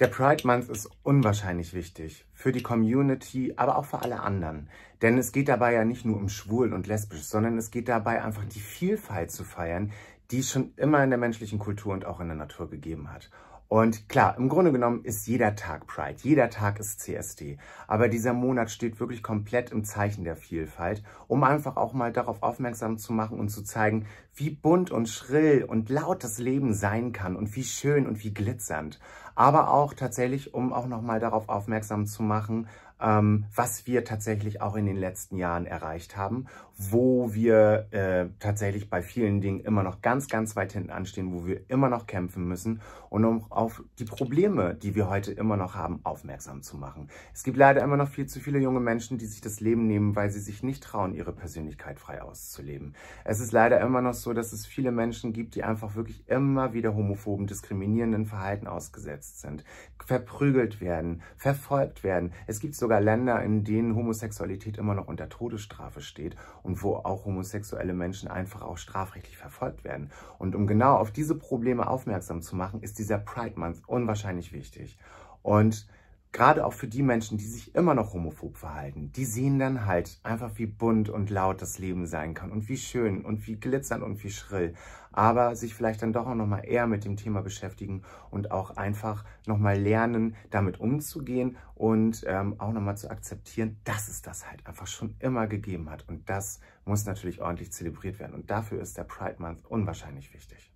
Der Pride Month ist unwahrscheinlich wichtig für die Community, aber auch für alle anderen. Denn es geht dabei ja nicht nur um schwul und lesbisch, sondern es geht dabei einfach die Vielfalt zu feiern, die es schon immer in der menschlichen Kultur und auch in der Natur gegeben hat. Und klar, im Grunde genommen ist jeder Tag Pride, jeder Tag ist CSD. Aber dieser Monat steht wirklich komplett im Zeichen der Vielfalt, um einfach auch mal darauf aufmerksam zu machen und zu zeigen, wie bunt und schrill und laut das Leben sein kann und wie schön und wie glitzernd. Aber auch tatsächlich, um auch nochmal darauf aufmerksam zu machen, ähm, was wir tatsächlich auch in den letzten Jahren erreicht haben, wo wir äh, tatsächlich bei vielen Dingen immer noch ganz, ganz weit hinten anstehen, wo wir immer noch kämpfen müssen und um auf die Probleme, die wir heute immer noch haben, aufmerksam zu machen. Es gibt leider immer noch viel zu viele junge Menschen, die sich das Leben nehmen, weil sie sich nicht trauen, ihre Persönlichkeit frei auszuleben. Es ist leider immer noch so, dass es viele Menschen gibt, die einfach wirklich immer wieder homophoben, diskriminierenden Verhalten ausgesetzt sind, verprügelt werden, verfolgt werden. Es gibt so sogar Länder, in denen Homosexualität immer noch unter Todesstrafe steht und wo auch homosexuelle Menschen einfach auch strafrechtlich verfolgt werden. Und um genau auf diese Probleme aufmerksam zu machen, ist dieser Pride Month unwahrscheinlich wichtig. Und gerade auch für die Menschen, die sich immer noch homophob verhalten, die sehen dann halt einfach, wie bunt und laut das Leben sein kann und wie schön und wie glitzernd und wie schrill. Aber sich vielleicht dann doch auch nochmal eher mit dem Thema beschäftigen und auch einfach nochmal lernen, damit umzugehen und ähm, auch nochmal zu akzeptieren, dass es das halt einfach schon immer gegeben hat. Und das muss natürlich ordentlich zelebriert werden. Und dafür ist der Pride Month unwahrscheinlich wichtig.